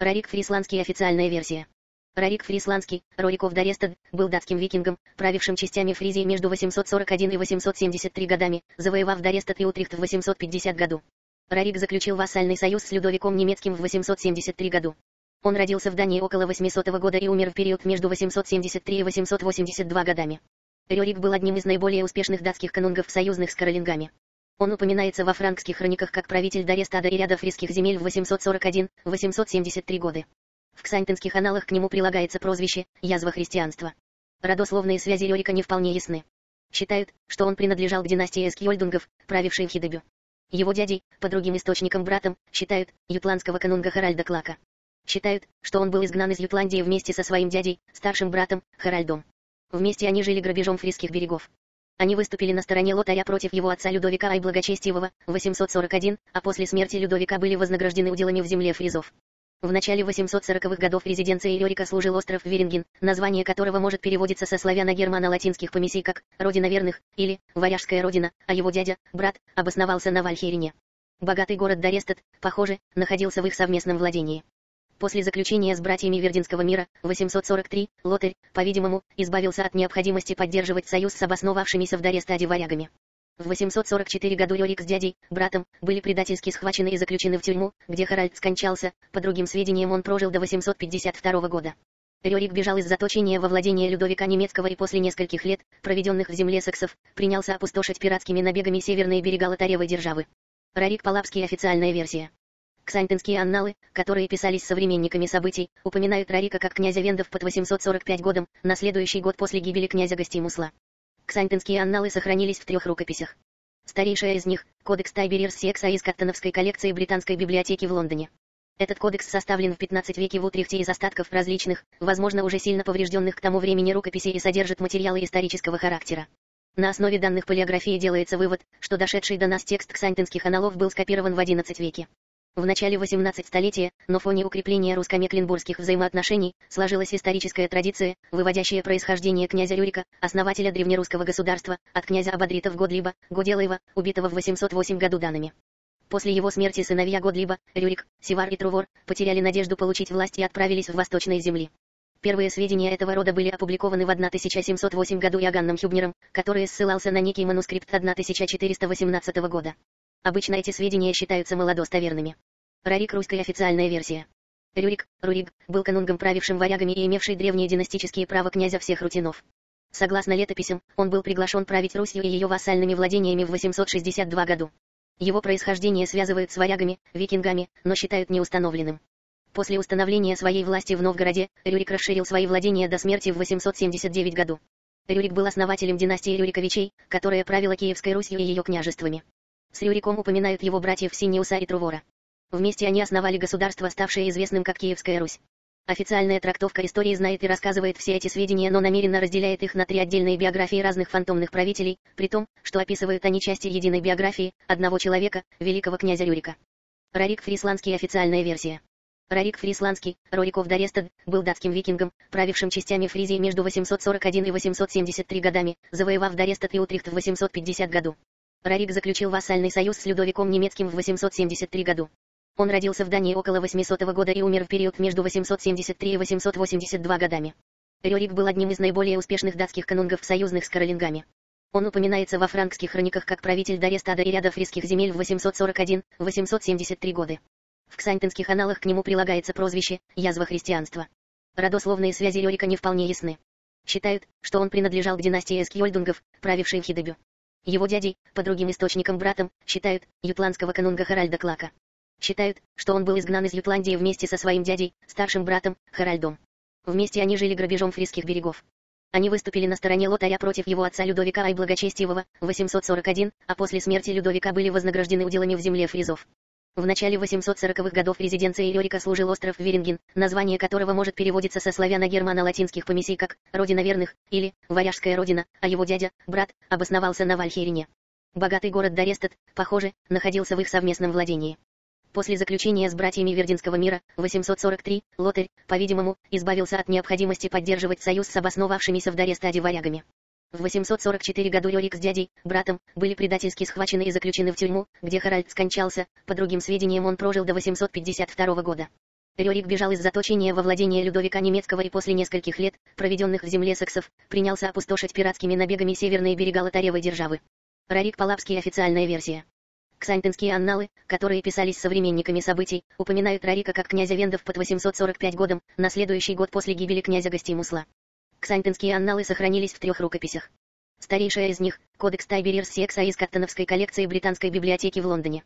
Рарик Фрисландский официальная версия. Рарик Фрисландский, Рориков Дорестад, был датским викингом, правившим частями Фризии между 841 и 873 годами, завоевав Дорестад и Утрихт в 850 году. Рарик заключил вассальный союз с Людовиком Немецким в 873 году. Он родился в Дании около 800 года и умер в период между 873 и 882 годами. Рерик был одним из наиболее успешных датских канунгов, союзных с каролингами. Он упоминается во франкских хрониках как правитель Дарестада и ряда фрисских земель в 841-873 годы. В ксантинских аналах к нему прилагается прозвище «язва христианства». Родословные связи Рерика не вполне ясны. Считают, что он принадлежал к династии Эскьольдунгов, правившей в Хидебю. Его дядей, по другим источникам братом, считают ютландского канунга Харальда Клака. Считают, что он был изгнан из Ютландии вместе со своим дядей, старшим братом, Харальдом. Вместе они жили грабежом фрисских берегов. Они выступили на стороне Лотаря против его отца Людовика Ай Благочестивого, 841, а после смерти Людовика были вознаграждены уделами в земле фризов. В начале 840-х годов резиденцией Рерика служил остров Веринген, название которого может переводиться со славяно-германо-латинских помесей как «Родина верных» или «Варяжская родина», а его дядя, брат, обосновался на Вальхерине. Богатый город Дорестет, похоже, находился в их совместном владении. После заключения с братьями Вердинского мира, 843, Лотарь, по-видимому, избавился от необходимости поддерживать союз с обосновавшимися в Дарестаде варягами. В 844 году Йорик с дядей, братом, были предательски схвачены и заключены в тюрьму, где Харальд скончался, по другим сведениям он прожил до 852 года. Рерик бежал из заточения во владение Людовика Немецкого и после нескольких лет, проведенных в земле саксов, принялся опустошить пиратскими набегами северные берега Лотаревой державы. Рарик Палапский официальная версия. Ксантинские анналы, которые писались современниками событий, упоминают Рарика как князя Вендов под 845 годом, на следующий год после гибели князя Гостимусла. Ксантинские анналы сохранились в трех рукописях. Старейшая из них – Кодекс Тайберирс Секса из Каттоновской коллекции Британской библиотеки в Лондоне. Этот кодекс составлен в 15 веке в Утрехте из остатков различных, возможно уже сильно поврежденных к тому времени рукописей и содержит материалы исторического характера. На основе данных палеографии делается вывод, что дошедший до нас текст ксантинских аналов был скопирован в XI веке. В начале 18 столетия, на фоне укрепления русско-мекленбургских взаимоотношений, сложилась историческая традиция, выводящая происхождение князя Рюрика, основателя древнерусского государства, от князя Абадрита в Годлиба, Гуделаева, убитого в 808 году данными. После его смерти сыновья Годлиба, Рюрик, Сивар и Трувор, потеряли надежду получить власть и отправились в восточные земли. Первые сведения этого рода были опубликованы в 1708 году Иоганном Хюбнером, который ссылался на некий манускрипт 1418 года. Обычно эти сведения считаются малодостоверными. Рарик – русская официальная версия. Рюрик, Рурик, был канунгом правившим варягами и имевший древние династические права князя всех рутинов. Согласно летописям, он был приглашен править Русью и ее вассальными владениями в 862 году. Его происхождение связывают с варягами, викингами, но считают неустановленным. После установления своей власти в Новгороде, Рюрик расширил свои владения до смерти в 879 году. Рюрик был основателем династии Рюриковичей, которая правила Киевской Русью и ее княжествами. С Рюриком упоминают его братьев Синеуса и Трувора. Вместе они основали государство, ставшее известным как Киевская Русь. Официальная трактовка истории знает и рассказывает все эти сведения, но намеренно разделяет их на три отдельные биографии разных фантомных правителей, при том, что описывают они части единой биографии одного человека, великого князя Рюрика. Рарик Фрисландский официальная версия. Рарик Фрисландский, Рориков Дорестад, был датским викингом, правившим частями Фризии между 841 и 873 годами, завоевав Дорестад и Утрихт в 850 году. Рарик заключил вассальный союз с Людовиком Немецким в 873 году. Он родился в Дании около 800 года и умер в период между 873 и 882 годами. Рерик был одним из наиболее успешных датских канунгов, союзных с каролингами. Он упоминается во франкских хрониках как правитель Дарестада и ряда фрисских земель в 841-873 годы. В ксантинских аналах к нему прилагается прозвище «язва христианства». Родословные связи Рерика не вполне ясны. Считают, что он принадлежал к династии Эскьольдунгов, правившей в Хидебю. Его дядей, по другим источникам братом, считают ютландского канунга Харальда Клака. Считают, что он был изгнан из Ютландии вместе со своим дядей, старшим братом, Харальдом. Вместе они жили грабежом фрисских берегов. Они выступили на стороне Лотаря против его отца Людовика Ай Благочестивого, 841, а после смерти Людовика были вознаграждены уделами в земле фризов. В начале 840-х годов резиденцией Рерика служил остров Веринген, название которого может переводиться со славяно-германо-латинских помесей как «Родина верных» или «Варяжская родина», а его дядя, брат, обосновался на Вальхерине. Богатый город Дорестет, похоже, находился в их совместном владении. После заключения с братьями Вердинского мира, 843, Лотарь, по-видимому, избавился от необходимости поддерживать союз с обосновавшимися в Дорестаде варягами. В 844 году Рерик с дядей, братом, были предательски схвачены и заключены в тюрьму, где Харальд скончался, по другим сведениям он прожил до 852 года. Рерик бежал из заточения во владение Людовика Немецкого и после нескольких лет, проведенных в земле сексов, принялся опустошить пиратскими набегами северные берега Лотаревой державы. Рарик Палапский официальная версия. Ксантинские анналы, которые писались современниками событий, упоминают Рарика как князя Вендов под 845 годом, на следующий год после гибели князя Гостимусла. Ксантинские анналы сохранились в трех рукописях. Старейшая из них – Кодекс Тайберирс Секса из Каттоновской коллекции Британской библиотеки в Лондоне.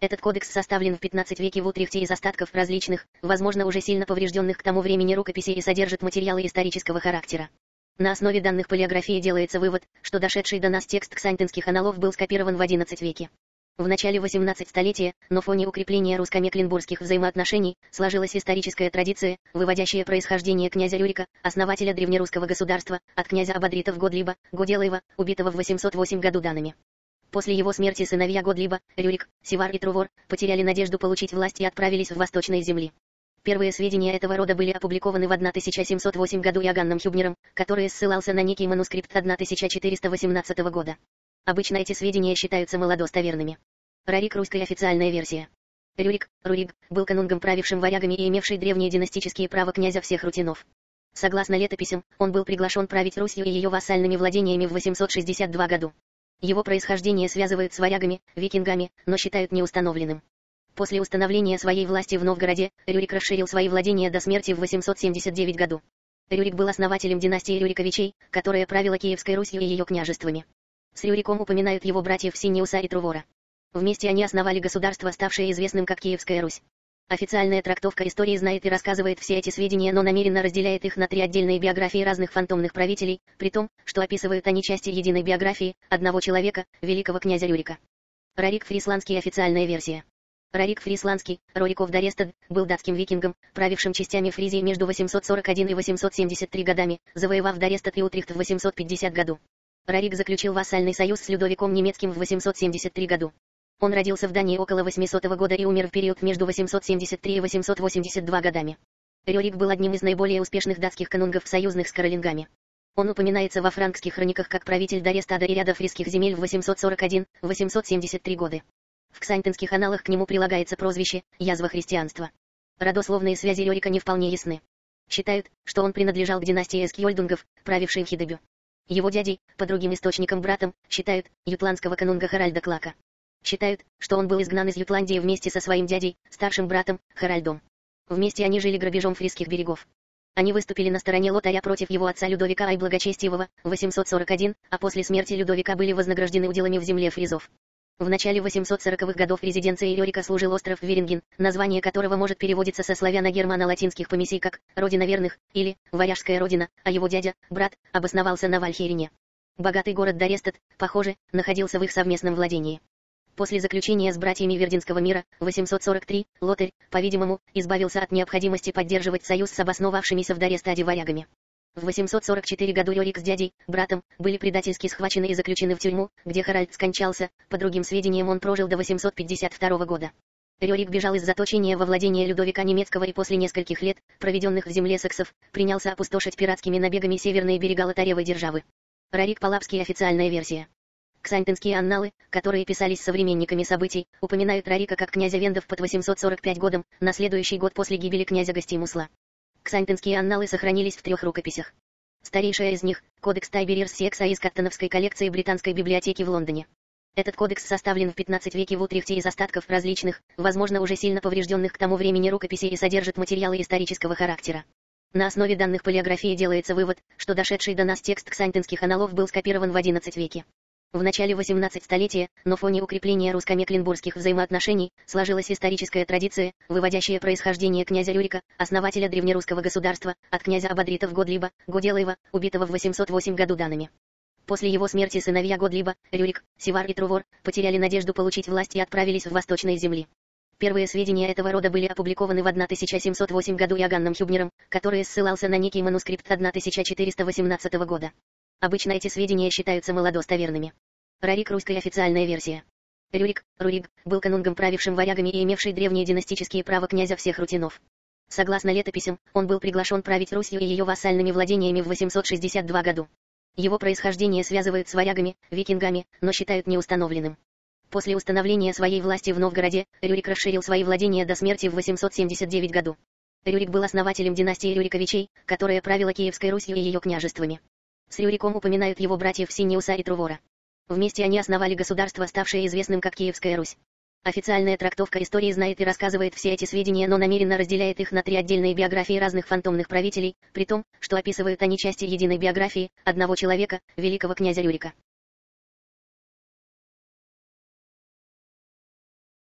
Этот кодекс составлен в 15 веке в Утрехте из остатков различных, возможно уже сильно поврежденных к тому времени рукописей и содержит материалы исторического характера. На основе данных палеографии делается вывод, что дошедший до нас текст ксантинских аналов был скопирован в XI веке. В начале 18 столетия, на фоне укрепления русско-мекленбургских взаимоотношений, сложилась историческая традиция, выводящая происхождение князя Рюрика, основателя древнерусского государства, от князя Абадрита Годлиба, Годелаева, убитого в 808 году данными. После его смерти сыновья Годлиба, Рюрик, Сивар и Трувор, потеряли надежду получить власть и отправились в восточные земли. Первые сведения этого рода были опубликованы в 1708 году Иоганном Хюбнером, который ссылался на некий манускрипт 1418 года. Обычно эти сведения считаются малодостоверными. Рарик – русская официальная версия. Рюрик, Рурик, был канунгом, правившим варягами и имевший древние династические права князя всех рутинов. Согласно летописям, он был приглашен править Русью и ее вассальными владениями в 862 году. Его происхождение связывают с варягами, викингами, но считают неустановленным. После установления своей власти в Новгороде, Рюрик расширил свои владения до смерти в 879 году. Рюрик был основателем династии Рюриковичей, которая правила Киевской Русью и ее княжествами. С Рюриком упоминают его братьев Синеуса и Трувора. Вместе они основали государство, ставшее известным как Киевская Русь. Официальная трактовка истории знает и рассказывает все эти сведения, но намеренно разделяет их на три отдельные биографии разных фантомных правителей, при том, что описывают они части единой биографии, одного человека, великого князя Рюрика. Рарик Фрисландский официальная версия. Рарик Фрисландский, Рориков Дарестад, был датским викингом, правившим частями Фризии между 841 и 873 годами, завоевав Дарестад и Утрихт в 850 году. Рарик заключил вассальный союз с Людовиком Немецким в 873 году. Он родился в Дании около 800 года и умер в период между 873 и 882 годами. Рерик был одним из наиболее успешных датских канунгов, союзных с каролингами. Он упоминается во франкских хрониках как правитель Дарестада и ряда фрисских земель в 841-873 годы. В ксантинских аналах к нему прилагается прозвище «язва христианства». Родословные связи Рерика не вполне ясны. Считают, что он принадлежал к династии Эскьольдунгов, правившей в Хидебю. Его дядей, по другим источникам братом, считают, ютландского канунга Харальда Клака. Считают, что он был изгнан из Ютландии вместе со своим дядей, старшим братом, Харальдом. Вместе они жили грабежом фрисских берегов. Они выступили на стороне Лотаря против его отца Людовика Ай Благочестивого, 841, а после смерти Людовика были вознаграждены уделами в земле фризов. В начале 840-х годов резиденцией Рерика служил остров Веринген, название которого может переводиться со славяно-германо-латинских помесей как «Родина верных» или «Варяжская родина», а его дядя, брат, обосновался на Вальхерине. Богатый город Дарестет, похоже, находился в их совместном владении. После заключения с братьями Вердинского мира, 843, Лотарь, по-видимому, избавился от необходимости поддерживать союз с обосновавшимися в Дарестаде варягами. В 844 году Йорик с дядей, братом, были предательски схвачены и заключены в тюрьму, где Харальд скончался, по другим сведениям он прожил до 852 года. Рерик бежал из заточения во владение Людовика Немецкого и после нескольких лет, проведенных в земле сексов, принялся опустошить пиратскими набегами северные берега Лотаревой державы. Рарик Палапский официальная версия. Ксантинские анналы, которые писались современниками событий, упоминают Рарика как князя Вендов под 845 годом, на следующий год после гибели князя Гостимусла. Ксантинские анналы сохранились в трех рукописях. Старейшая из них – Кодекс Тайберирс Секса из Каттоновской коллекции Британской библиотеки в Лондоне. Этот кодекс составлен в 15 веке в Утрехте из остатков различных, возможно уже сильно поврежденных к тому времени рукописей и содержит материалы исторического характера. На основе данных палеографии делается вывод, что дошедший до нас текст ксантинских аналов был скопирован в XI веке. В начале 18 столетия, на фоне укрепления русско-мекленбургских взаимоотношений, сложилась историческая традиция, выводящая происхождение князя Рюрика, основателя древнерусского государства, от князя Абадрита в Годлиба, Годелаева, убитого в 808 году данными. После его смерти сыновья Годлиба, Рюрик, Сивар и Трувор, потеряли надежду получить власть и отправились в восточные земли. Первые сведения этого рода были опубликованы в 1708 году Иоганном Хюбнером, который ссылался на некий манускрипт 1418 года. Обычно эти сведения считаются малодостоверными. Рарик – русская официальная версия. Рюрик, Рурик, был канунгом, правившим варягами и имевший древние династические права князя всех рутинов. Согласно летописям, он был приглашен править Русью и ее вассальными владениями в 862 году. Его происхождение связывают с варягами, викингами, но считают неустановленным. После установления своей власти в Новгороде, Рюрик расширил свои владения до смерти в 879 году. Рюрик был основателем династии Рюриковичей, которая правила Киевской Русью и ее княжествами. С Рюриком упоминают его братьев Синеуса и Трувора. Вместе они основали государство, ставшее известным как Киевская Русь. Официальная трактовка истории знает и рассказывает все эти сведения, но намеренно разделяет их на три отдельные биографии разных фантомных правителей, при том, что описывают они части единой биографии, одного человека, великого князя Рюрика.